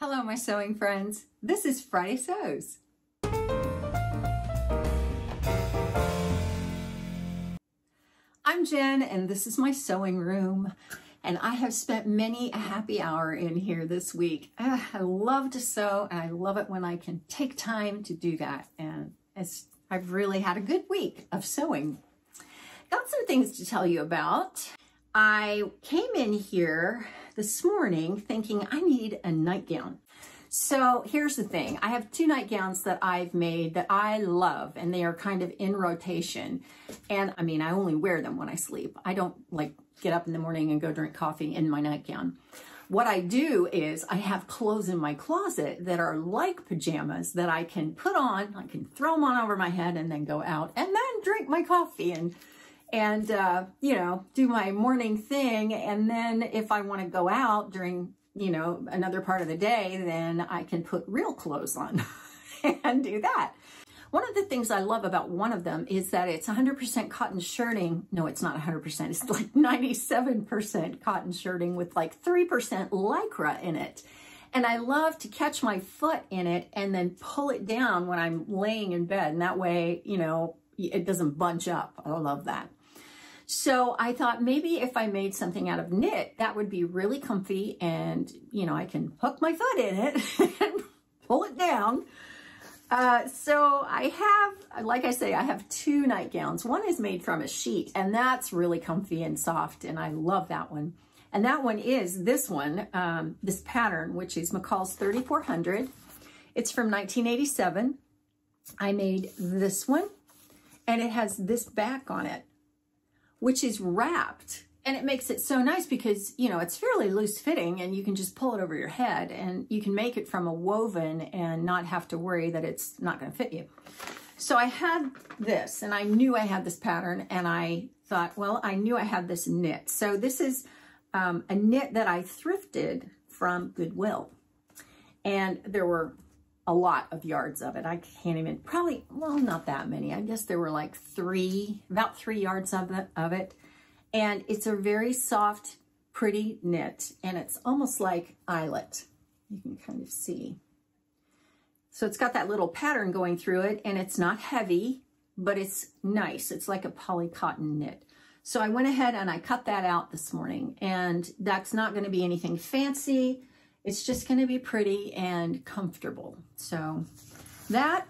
Hello, my sewing friends. This is Friday Sews. I'm Jen, and this is my sewing room. And I have spent many a happy hour in here this week. Uh, I love to sew, and I love it when I can take time to do that. And I've really had a good week of sewing. Got some things to tell you about. I came in here this morning thinking I need a nightgown. So here's the thing. I have two nightgowns that I've made that I love and they are kind of in rotation. And I mean, I only wear them when I sleep. I don't like get up in the morning and go drink coffee in my nightgown. What I do is I have clothes in my closet that are like pajamas that I can put on. I can throw them on over my head and then go out and then drink my coffee and and, uh, you know, do my morning thing. And then if I want to go out during, you know, another part of the day, then I can put real clothes on and do that. One of the things I love about one of them is that it's 100% cotton shirting. No, it's not 100%. It's like 97% cotton shirting with like 3% lycra in it. And I love to catch my foot in it and then pull it down when I'm laying in bed. And that way, you know, it doesn't bunch up. I love that. So I thought maybe if I made something out of knit, that would be really comfy and, you know, I can hook my foot in it and pull it down. Uh, so I have, like I say, I have two nightgowns. One is made from a sheet and that's really comfy and soft and I love that one. And that one is this one, um, this pattern, which is McCall's 3400. It's from 1987. I made this one and it has this back on it which is wrapped. And it makes it so nice because, you know, it's fairly loose fitting and you can just pull it over your head and you can make it from a woven and not have to worry that it's not going to fit you. So I had this and I knew I had this pattern and I thought, well, I knew I had this knit. So this is um, a knit that I thrifted from Goodwill. And there were a lot of yards of it. I can't even, probably, well, not that many. I guess there were like three, about three yards of it. Of it. And it's a very soft, pretty knit. And it's almost like eyelet. You can kind of see. So it's got that little pattern going through it and it's not heavy, but it's nice. It's like a poly cotton knit. So I went ahead and I cut that out this morning and that's not going to be anything fancy. It's just going to be pretty and comfortable. So that,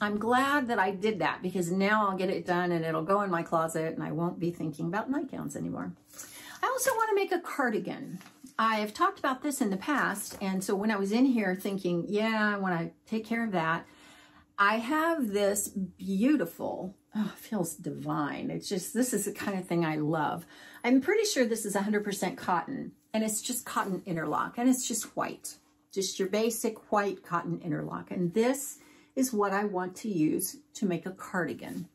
I'm glad that I did that because now I'll get it done and it'll go in my closet and I won't be thinking about nightgowns anymore. I also want to make a cardigan. I have talked about this in the past, and so when I was in here thinking, yeah, I want to take care of that, I have this beautiful, oh, feels divine. It's just, this is the kind of thing I love. I'm pretty sure this is 100% cotton and it's just cotton interlock and it's just white, just your basic white cotton interlock. And this is what I want to use to make a cardigan.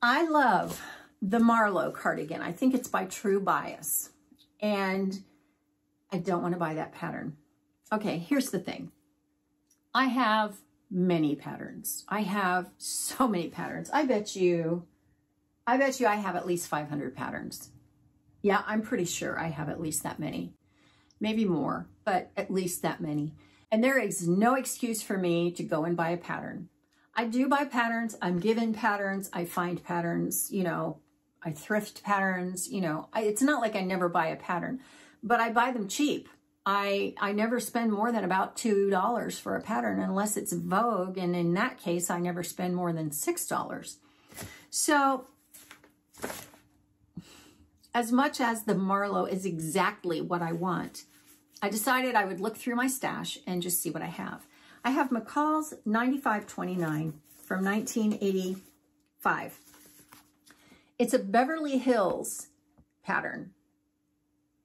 I love the Marlo cardigan. I think it's by True Bias and I don't want to buy that pattern. Okay, here's the thing. I have many patterns. I have so many patterns. I bet you, I bet you I have at least 500 patterns. Yeah, I'm pretty sure I have at least that many. Maybe more, but at least that many. And there is no excuse for me to go and buy a pattern. I do buy patterns. I'm given patterns. I find patterns, you know, I thrift patterns, you know, I, it's not like I never buy a pattern, but I buy them cheap. I, I never spend more than about $2 for a pattern unless it's Vogue. And in that case, I never spend more than $6. So as much as the Marlo is exactly what I want, I decided I would look through my stash and just see what I have. I have McCall's 9529 from 1985. It's a Beverly Hills pattern,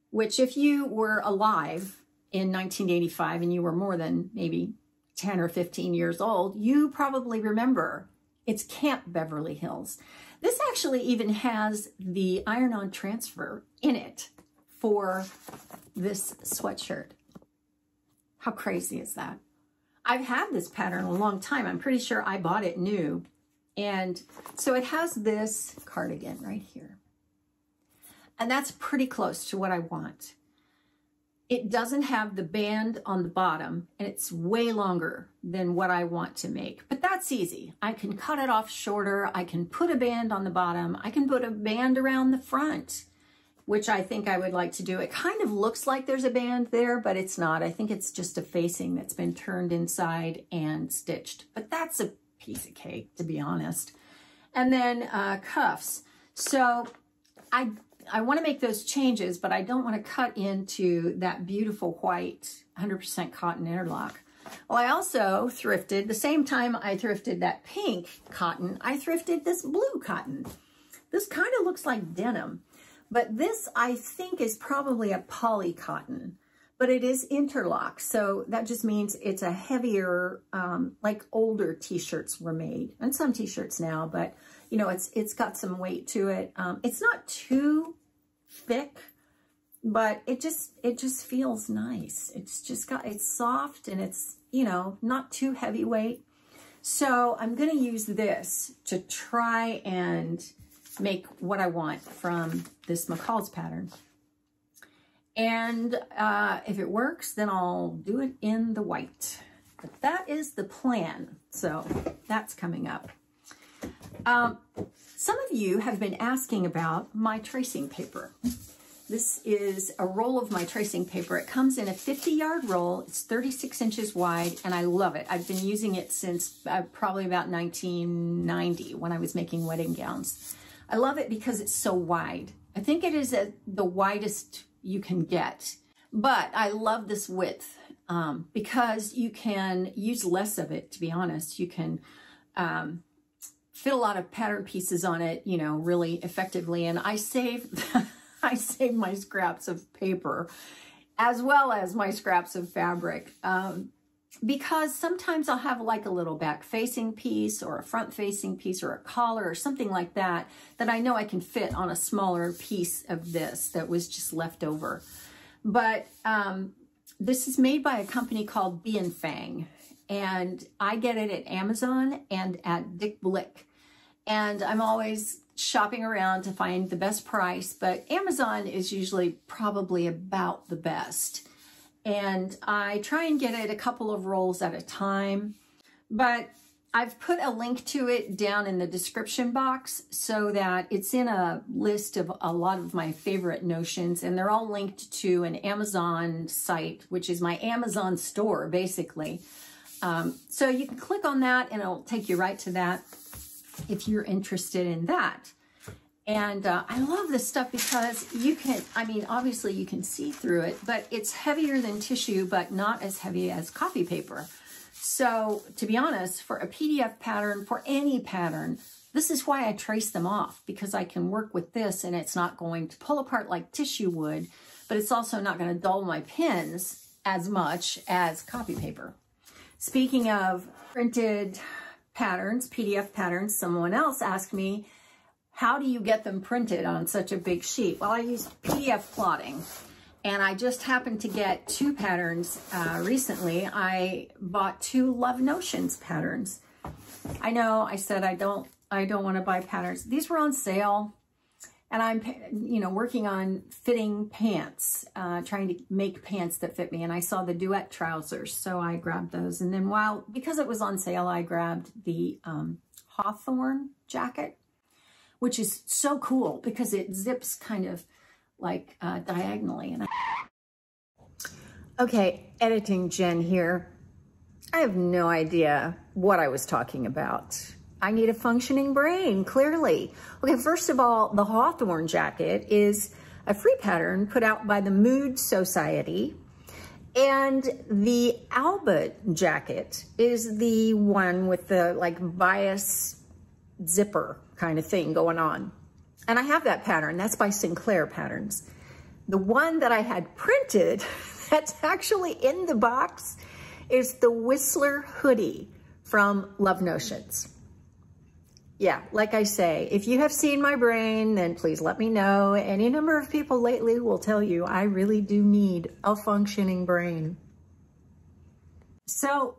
which if you were alive in 1985 and you were more than maybe 10 or 15 years old, you probably remember it's Camp Beverly Hills. This actually even has the iron-on transfer in it for this sweatshirt. How crazy is that? I've had this pattern a long time. I'm pretty sure I bought it new. And so it has this cardigan right here. And that's pretty close to what I want. it doesn't have the band on the bottom and it's way longer than what I want to make, but that's easy. I can cut it off shorter. I can put a band on the bottom. I can put a band around the front, which I think I would like to do. It kind of looks like there's a band there, but it's not. I think it's just a facing that's been turned inside and stitched, but that's a piece of cake, to be honest. And then uh, cuffs. So I I want to make those changes, but I don't want to cut into that beautiful white 100% cotton interlock. Well, I also thrifted, the same time I thrifted that pink cotton, I thrifted this blue cotton. This kind of looks like denim, but this I think is probably a poly cotton, but it is interlock. So that just means it's a heavier, um, like older t-shirts were made and some t-shirts now, but you know, it's, it's got some weight to it. Um, it's not too thick, but it just, it just feels nice. It's just got, it's soft and it's, you know, not too heavyweight. So I'm going to use this to try and make what I want from this McCall's pattern. And uh, if it works, then I'll do it in the white. But that is the plan. So that's coming up. Um, some of you have been asking about my tracing paper. This is a roll of my tracing paper. It comes in a 50 yard roll. It's 36 inches wide and I love it. I've been using it since uh, probably about 1990 when I was making wedding gowns. I love it because it's so wide. I think it is a, the widest you can get, but I love this width um, because you can use less of it, to be honest. You can um, fit a lot of pattern pieces on it, you know, really effectively. And I save, I save my scraps of paper as well as my scraps of fabric. Um, because sometimes I'll have like a little back facing piece or a front facing piece or a collar or something like that that I know I can fit on a smaller piece of this that was just left over. But um, this is made by a company called Bienfang and I get it at Amazon and at Dick Blick and I'm always shopping around to find the best price, but Amazon is usually probably about the best. And I try and get it a couple of rolls at a time, but I've put a link to it down in the description box so that it's in a list of a lot of my favorite notions and they're all linked to an Amazon site, which is my Amazon store, basically. Um, so you can click on that and it'll take you right to that if you're interested in that. And uh, I love this stuff because you can, I mean, obviously you can see through it, but it's heavier than tissue, but not as heavy as copy paper. So to be honest, for a PDF pattern, for any pattern, this is why I trace them off because I can work with this and it's not going to pull apart like tissue would, but it's also not going to dull my pins as much as copy paper. Speaking of printed patterns, PDF patterns, someone else asked me, how do you get them printed on such a big sheet? Well, I use PDF plotting. And I just happened to get two patterns uh, recently. I bought two Love Notions patterns. I know I said I don't I don't want to buy patterns. These were on sale and I'm, you know, working on fitting pants, uh, trying to make pants that fit me. And I saw the duet trousers, so I grabbed those. And then while, because it was on sale, I grabbed the um, Hawthorne jacket, which is so cool because it zips kind of like uh, diagonally. And I... Okay, editing Jen here. I have no idea what I was talking about. I need a functioning brain, clearly. Okay, first of all, the Hawthorne jacket is a free pattern put out by the Mood Sewciety. And the Albert jacket is the one with the like bias zipper kind of thing going on. And I have that pattern. That's by Sinclair Patterns. The one that I had printed that's actually in the box is the Whistler hoodie from Love Notions yeah, like I say, if you have seen my brain, then please let me know. Any number of people lately will tell you I really do need a functioning brain. So,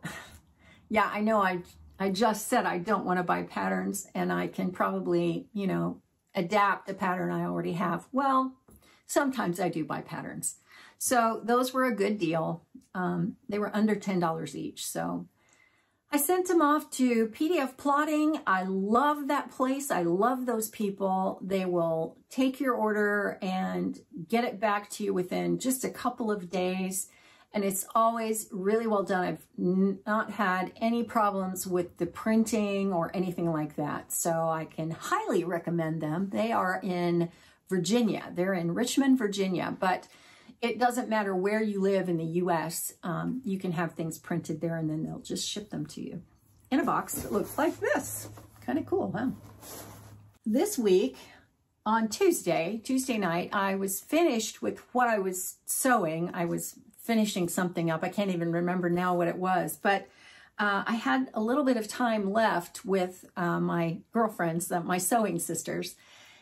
yeah, I know I, I just said I don't want to buy patterns and I can probably, you know, adapt the pattern I already have. Well, sometimes I do buy patterns. So those were a good deal. Um, they were under $10 each. So I sent them off to PDF Plotting. I love that place. I love those people. They will take your order and get it back to you within just a couple of days. And it's always really well done. I've not had any problems with the printing or anything like that. So I can highly recommend them. They are in Virginia. They're in Richmond, Virginia. But it doesn't matter where you live in the US, um, you can have things printed there and then they'll just ship them to you in a box that looks like this. Kind of cool, huh? This week, on Tuesday, Tuesday night, I was finished with what I was sewing. I was finishing something up. I can't even remember now what it was, but uh, I had a little bit of time left with uh, my girlfriends, uh, my sewing sisters.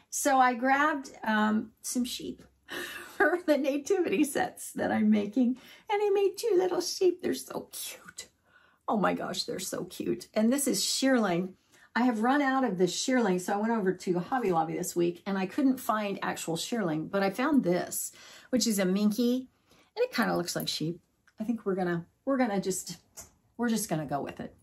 So I grabbed um, some sheep the nativity sets that I'm making. And I made two little sheep. They're so cute. Oh my gosh, they're so cute. And this is shearling. I have run out of the shearling, so I went over to Hobby Lobby this week and I couldn't find actual shearling, but I found this, which is a minky, and it kind of looks like sheep. I think we're gonna we're gonna just we're just gonna go with it.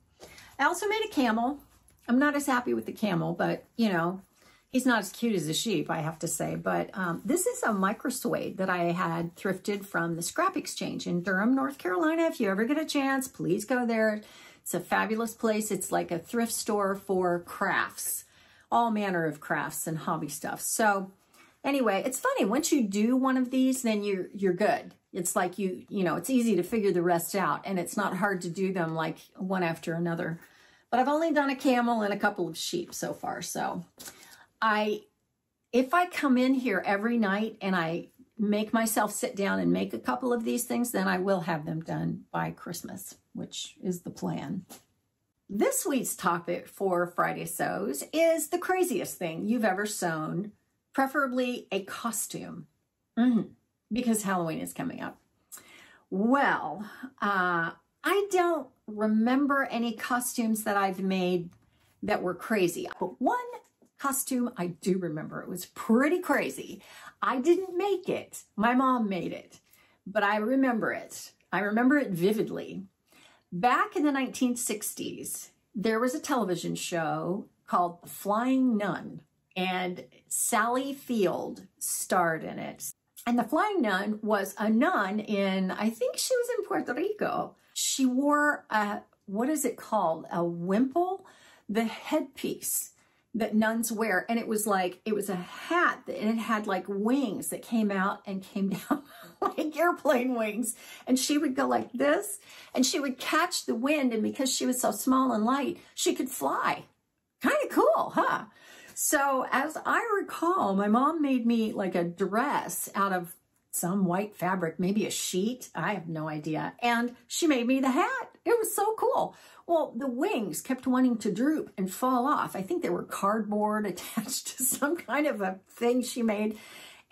I also made a camel. I'm not as happy with the camel, but you know, He's not as cute as a sheep, I have to say, but um, this is a micro suede that I had thrifted from the Scrap Exchange in Durham, North Carolina. If you ever get a chance, please go there. It's a fabulous place. It's like a thrift store for crafts, all manner of crafts and hobby stuff. So anyway, it's funny. Once you do one of these, then you're, you're good. It's like you, you know, it's easy to figure the rest out and it's not hard to do them like one after another. But I've only done a camel and a couple of sheep so far. So I, if I come in here every night and I make myself sit down and make a couple of these things, then I will have them done by Christmas, which is the plan. This week's topic for Friday Sews is the craziest thing you've ever sewn, preferably a costume, mm -hmm, because Halloween is coming up. Well, uh, I don't remember any costumes that I've made that were crazy, but one costume, I do remember. It was pretty crazy. I didn't make it. My mom made it, but I remember it. I remember it vividly. Back in the 1960s, there was a television show called The Flying Nun, and Sally Field starred in it. And the Flying Nun was a nun in, I think she was in Puerto Rico. She wore a, what is it called? A wimple? The headpiece that nuns wear. And it was like, it was a hat and it had like wings that came out and came down like airplane wings. And she would go like this and she would catch the wind. And because she was so small and light, she could fly. Kind of cool, huh? So as I recall, my mom made me like a dress out of some white fabric, maybe a sheet. I have no idea. And she made me the hat. It was so cool. Well, the wings kept wanting to droop and fall off. I think they were cardboard attached to some kind of a thing she made.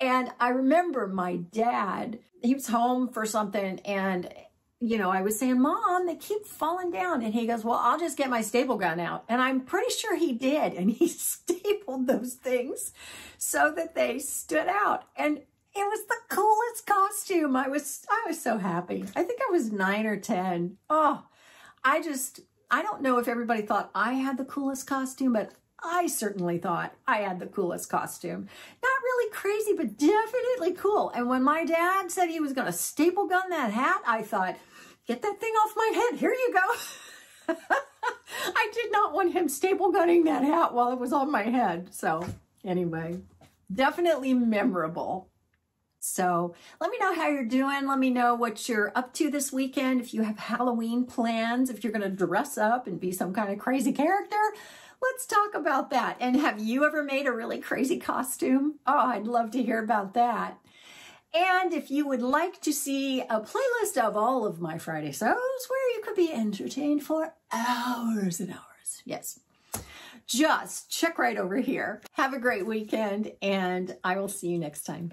And I remember my dad, he was home for something and you know, I was saying, Mom, they keep falling down. And he goes, Well, I'll just get my staple gun out. And I'm pretty sure he did. And he stapled those things so that they stood out. And it was the coolest costume. I was I was so happy. I think I was nine or ten. Oh, I just, I don't know if everybody thought I had the coolest costume, but I certainly thought I had the coolest costume. Not really crazy, but definitely cool. And when my dad said he was going to staple gun that hat, I thought, get that thing off my head. Here you go. I did not want him staple gunning that hat while it was on my head. So anyway, definitely memorable. So let me know how you're doing. Let me know what you're up to this weekend. If you have Halloween plans, if you're going to dress up and be some kind of crazy character, let's talk about that. And have you ever made a really crazy costume? Oh, I'd love to hear about that. And if you would like to see a playlist of all of my Friday Sews where you could be entertained for hours and hours. Yes. Just check right over here. Have a great weekend and I will see you next time.